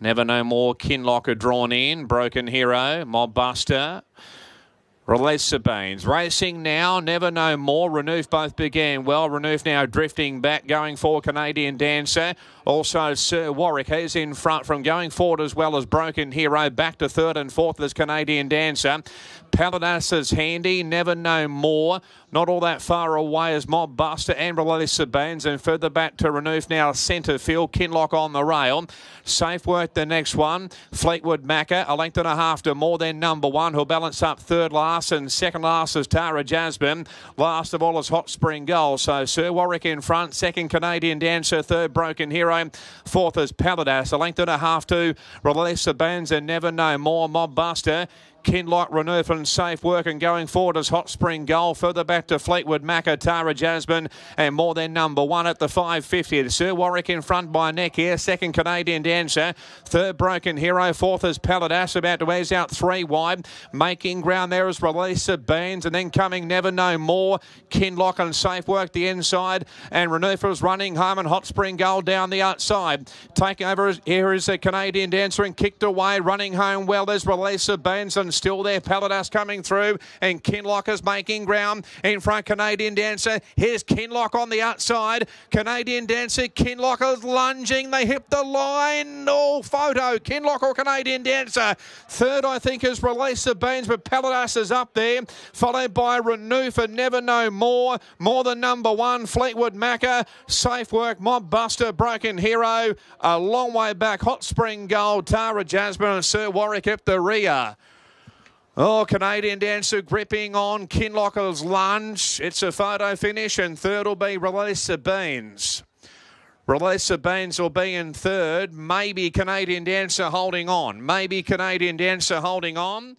Never No More, Kinlocker drawn in, Broken Hero, Mob Buster. Release the Baines. Racing now, never no more. Renouf both began well. Renouf now drifting back, going for Canadian Dancer. Also, Sir Warwick is in front from going forward as well as Broken Hero. Back to third and fourth as Canadian Dancer. Paladas is handy, never no more. Not all that far away as Mob Buster and Release And further back to Renouf now, centre field. Kinlock on the rail. Safe work the next one. Fleetwood Macca, a length and a half to more than number one, who'll balance up third last and second last is Tara Jasmine. Last of all is Hot Spring Gold. So Sir Warwick in front, second Canadian Dancer, third Broken Hero, fourth is Paladas, a length and a half to Release the Baines and Never No More. Mob Buster Kinlock, and safe work and going forward as Hot Spring Gold. Further back to Fleetwood, Macatara, Jasmine and more than number one at the 550. Sir Warwick in front by neck here. Second Canadian Dancer. Third Broken Hero. Fourth is Paladas about to ease out three wide. Making ground there is Release of Beans and then coming Never No More. Kinlock and safe work the inside and Renouf is running home and Hot Spring Gold down the outside. Taking over here is a Canadian Dancer and kicked away. Running home well. There's Release of Beans and still there. Paladas coming through, and Kinlock is making ground in front. Canadian Dancer. Here's Kinlock on the outside. Canadian Dancer. Kinlock is lunging. They hit the line. All oh, photo. Kinlock or Canadian Dancer. Third, I think, is Release Beans, but Paladas is up there, followed by Renouf and Never No More. More than number one, Fleetwood Macca. Safe work, Mob Buster, Broken Hero. A long way back, Hot Spring Gold, Tara Jasmine and Sir Warwick up the rear. Oh, Canadian Dancer gripping on Kinlocker's lunge. It's a photo finish, and third will be Release Beans. Release Beans will be in third. Maybe Canadian Dancer holding on. Maybe Canadian Dancer holding on.